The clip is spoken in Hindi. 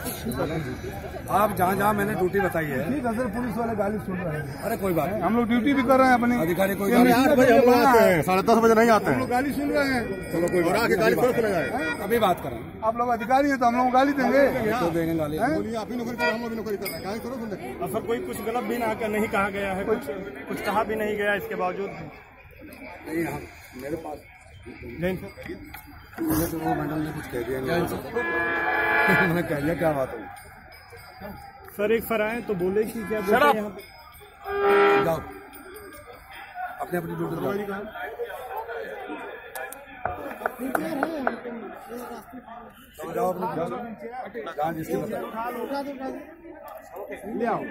आप जहाँ जहाँ मैंने ड्यूटी बताई है। ठीक है सर पुलिस वाले गाली सुन रहे हैं। अरे कोई बात नहीं। हम लोग ड्यूटी भी कर रहे हैं अपने। अधिकारी कोई गाली आठ बजे हम आते हैं। साढ़े दस बजे नहीं आते हम लोग गाली सुन रहे हैं। चलो कोई बात थोड़ा सुना अभी बात करें। आप लोग अधिकारी है तो हम लोग गाली देंगे। तो देंगे गाली। आप ही नौकरी करो हम लोग भी नौकरी कर रहे हैं। और सर कोई कुछ गलत भी ना नहीं कहा गया है कुछ कुछ कहा भी नहीं गया इसके बावजूद। नहीं हाँ मेरे पास जैन सर। मुझे तो वो मैडम ने कुछ कह दिया नहीं मैंने कह दिया क्या बात है सर एक सर आए तो बोले कि क्या बोलते हैं यहाँ पे? जाओ। अपने अपनी ड्यूटी जाओ। तो जाओ अपनी जाओ जहाँ जिसकी बताओ ले आओ।